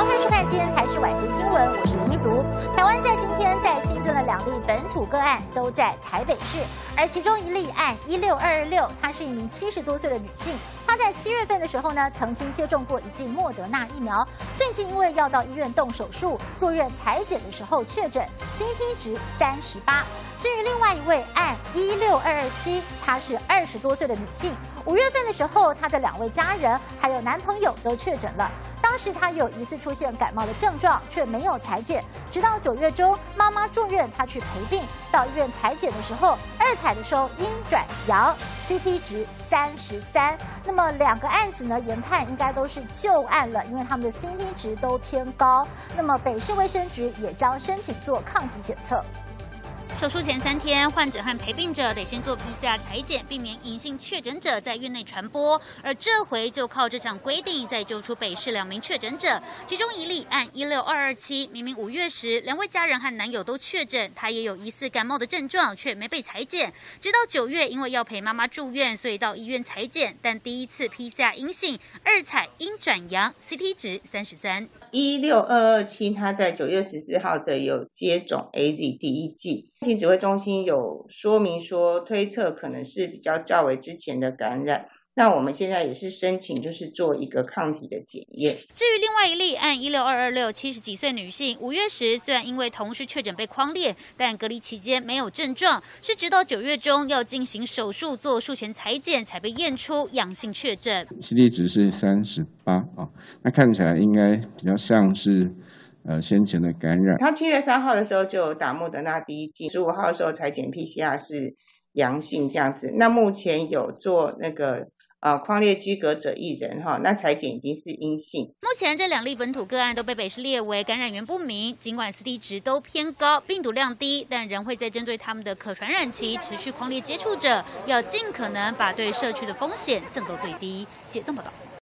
欢迎收看今天台视晚间新闻，我是一如。台湾在今天再新增了两例本土个案，都在台北市，而其中一例案一六二二六，她是一名七十多岁的女性，她在七月份的时候呢，曾经接种过一剂莫德纳疫苗，最近因为要到医院动手术，入院裁剪的时候确诊 CT 值三十八。至于另外一位案一六二二七，她是二十多岁的女性，五月份的时候，她的两位家人还有男朋友都确诊了。当时她有疑似出现感冒的症状，却没有裁剪。直到九月中，妈妈住院，她去陪病，到医院裁剪的时候，二采的时候阴转阳，CT 值三十三。那么两个案子呢，研判应该都是旧案了，因为他们的 CT 值都偏高。那么北市卫生局也将申请做抗体检测。手术前三天，患者和陪病者得先做 PCR 裁剪，避免隐性确诊者在院内传播。而这回就靠这项规定，再救出北市两名确诊者，其中一例按一六二二七，明明五月时两位家人和男友都确诊，他也有疑似感冒的症状，却没被裁剪。直到九月，因为要陪妈妈住院，所以到医院裁剪，但第一次 PCR 阴性，二采阴转阳，CT 值三十三。一六二二七，他在九月十四号这有接种 A Z 第一剂。疫情指挥中心有说明说，推测可能是比较较为之前的感染。那我们现在也是申请，就是做一个抗体的检验。至于另外一例，按一六二二六，七十几岁女性，五月时虽然因为同时确诊被框列，但隔离期间没有症状，是直到九月中要进行手术做术前裁剪才被验出阳性确诊。C T 值是三十八啊，那看起来应该比较像是呃先前的感染。他七月三号的时候就打莫德纳第一剂，十五号的时候裁剪 P C R 是阳性这样子。那目前有做那个。啊，框列居格者一人哈，那裁剪已经是阴性。目前这两例本土个案都被北市列为感染源不明，尽管 C T 值都偏高，病毒量低，但仍会在针对他们的可传染期持续框列接触者，要尽可能把对社区的风险降到最低。解纵报道。